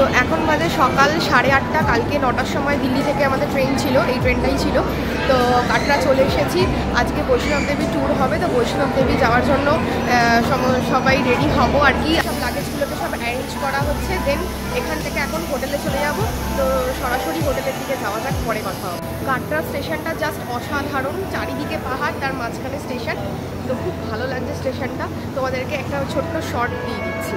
তো এখন বাজে সকাল সাড়ে আটটা, কালকে নটার সময় দিল্লি থেকে আমাদের ট্রেন ছিল, এই ট্রেনটাই ছিল। তো কাটরা চলে এসেছি। আজকে বৈষ্ণব দেবী ট্যুর হবে, তো বৈষ্ণব দেবী যাওয়ার জন্য সবাই রেডি হব আর কি। সব লাগেজগুলোকে সব অ্যারেঞ্জ করা হচ্ছে। দেন এখান থেকে এখন হোটেলে চলে যাব। তো সরাসরি হোটেলের দিকে যাওয়া যাক, পরে কথা কাটরা স্টেশনটা জাস্ট অসাধারণ, চারিদিকে পাহাড়, তার মাঝখানে স্টেশন তো খুব ভালো লাগছে স্টেশনটা তোমাদেরকে একটা ছোট্ট শর্ট দিয়ে দিচ্ছি।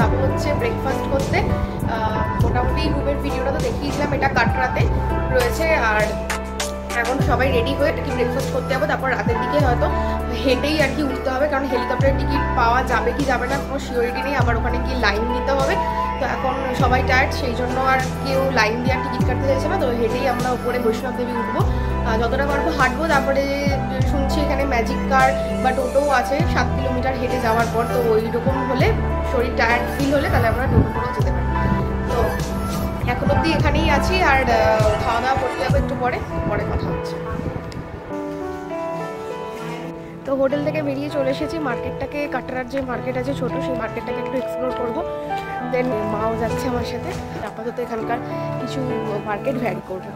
যাব হচ্ছে ব্রেকফাস্ট করতে। মোটামুটি রুমের ভিডিওটা তো দেখিয়েছিলাম, এটা কাটরাতে রয়েছে। আর এখন সবাই রেডি হয়ে কি ব্রেকফাস্ট করতে যাব, তারপর রাতের দিকে হয়তো হেঁটেই আর কি উঠতে হবে, কারণ হেলিকপ্টারের টিকিট পাওয়া যাবে কি যাবে না, কোনো সিওরিটি নেই, আবার ওখানে গিয়ে লাইন নিতে হবে। তো এখন সবাই টায়ার্ড সেই জন্য আর কেউ লাইন দিয়ে টিকিট কাটতে চাইছে না, তো হেঁটেই আমরা উপরে বৈষ্ণব দেবী উঠবো। যতটা পারব হাঁটবো, তারপরে শুনছি এখানে ম্যাজিক কার বা টোটোও আছে, সাত কিলোমিটার হেঁটে যাওয়ার পর, তো ওই রকম হলে শরীর টায়ার্ড ফিল হলে তাহলে আমরা টোটো করেও যেতে পারি। তো এখন অবধি এখানেই আছি আর খাওয়া দাওয়া করতে যাব একটু পরে পরে কথা হচ্ছে। তো হোটেল থেকে বেরিয়ে চলে এসেছি। মার্কেটটাকে, কাটরার যে মার্কেট আছে ছোট, সেই মার্কেটটাকে একটু এক্সপ্লোর করব। দেন মাও যাচ্ছে আমার সাথে। আপাতত এখানকার কিছু মার্কেট ভ্যারি করব।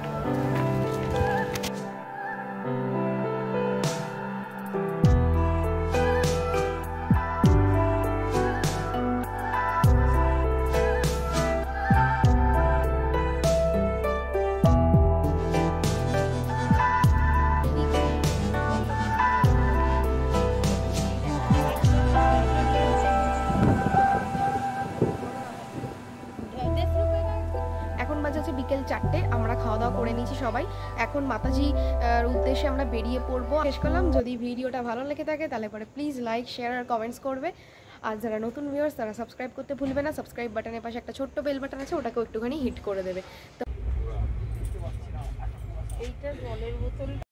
হচ্ছে বিকেল চারটে, আমরা খাওয়া দাওয়া করে নিয়েছি সবাই। এখন মাতাজি উদ্দেশ্যে আমরা বেরিয়ে পড়ব। শেষ করলাম, যদি ভিডিওটা ভালো লেগে থাকে তাহলে পরে প্লিজ লাইক শেয়ার আর কমেন্টস করবে। আর যারা নতুন ভিউয়ার্স তারা সাবস্ক্রাইব করতে ভুলবে না। সাবস্ক্রাইব বাটনের পাশে একটা ছোট্ট বেল বাটন আছে, ওটাকেও একটুখানি হিট করে দেবে। তো এইটা জলের বোতল